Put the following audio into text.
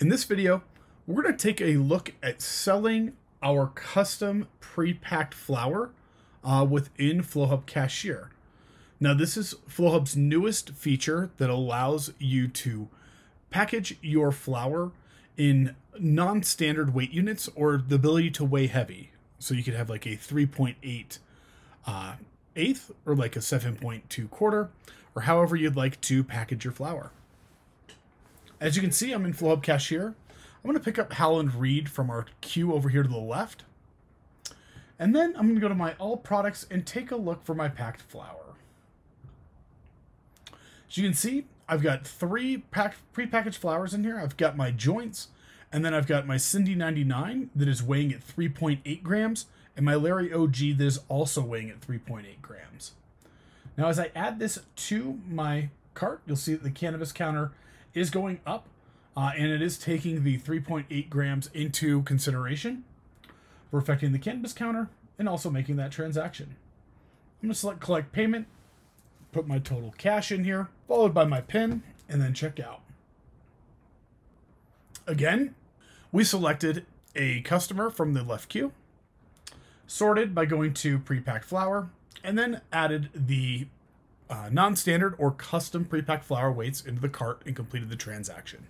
In this video, we're going to take a look at selling our custom pre-packed flower uh, within Flowhub Cashier. Now, this is Flowhub's newest feature that allows you to package your flower in non-standard weight units or the ability to weigh heavy. So you could have like a 3.8 uh, eighth or like a 7.2 quarter or however you'd like to package your flower. As you can see, I'm in Flowhub Cashier. I'm going to pick up Howland Reed from our queue over here to the left. And then I'm going to go to my all products and take a look for my packed flower. As you can see, I've got three pre-packaged flowers in here. I've got my joints, and then I've got my Cindy 99 that is weighing at 3.8 grams, and my Larry OG that is also weighing at 3.8 grams. Now, as I add this to my cart, you'll see that the cannabis counter is going up, uh, and it is taking the 3.8 grams into consideration for affecting the cannabis counter and also making that transaction. I'm going to select collect payment, put my total cash in here, followed by my PIN, and then check out. Again, we selected a customer from the left queue, sorted by going to pre-packed flower, and then added the uh, non-standard or custom pre-packed flower weights into the cart and completed the transaction.